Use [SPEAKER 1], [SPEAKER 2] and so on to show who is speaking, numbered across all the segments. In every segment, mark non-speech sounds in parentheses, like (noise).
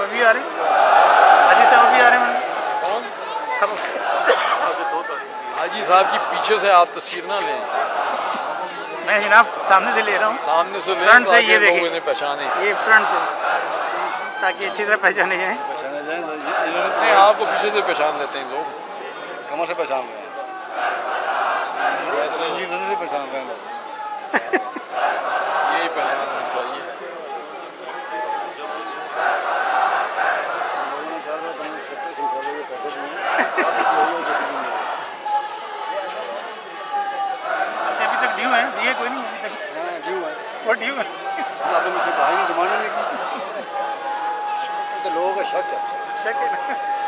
[SPEAKER 1] سے بھی آ رہے ہیں؟ حاجی صاحب بھی آ
[SPEAKER 2] رہے
[SPEAKER 1] ہیں؟
[SPEAKER 2] حاجی صاحب کی پیچھے سے آپ تصویر نہ لیں۔
[SPEAKER 1] میں جناب سامنے سے لے رہا ہوں۔
[SPEAKER 2] سامنے سے
[SPEAKER 1] فرنٹ سے یہ دیکھیں۔
[SPEAKER 2] انہیں پہچانے
[SPEAKER 1] یہ فرنٹ سے۔ تاکہ اچھی طرح پہچانے جائیں۔
[SPEAKER 3] پہچانے جائیں
[SPEAKER 2] آپ کو پیچھے سے پہچان لیتے ہیں لوگ۔
[SPEAKER 3] کمر سے پہچان رہے ہیں۔ جی سے پہچان رہے ہیں۔ لوگ (laughs)
[SPEAKER 1] ڈیو
[SPEAKER 3] ہے
[SPEAKER 1] وہ ڈیو ہے
[SPEAKER 3] ہم آپ نے مجھ سے کہا ہی نہیں ڈیمانڈ ہی نہیں کی (laughs) تو لوگوں کا شک ہے۔
[SPEAKER 1] شک ہے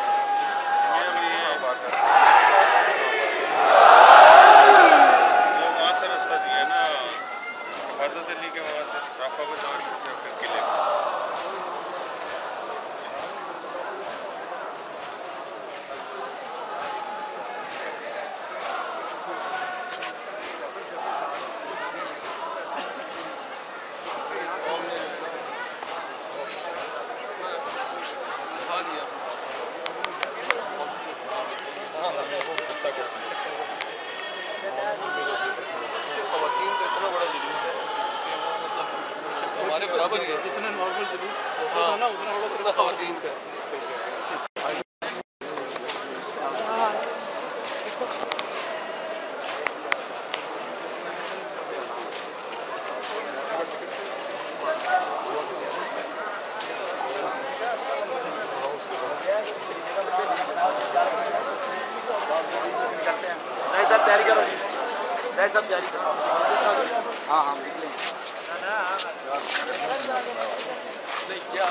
[SPEAKER 2] برابر ہی ہے۔ جتنا نارمل جلوس۔ ہوتا ہے نا اتنا بڑا خواتین کا
[SPEAKER 4] جائے صاحب تیاری کرو جی۔ صاحب تیاری کرو۔ ہاں ہاں۔ نکلیں
[SPEAKER 2] نہیں کیا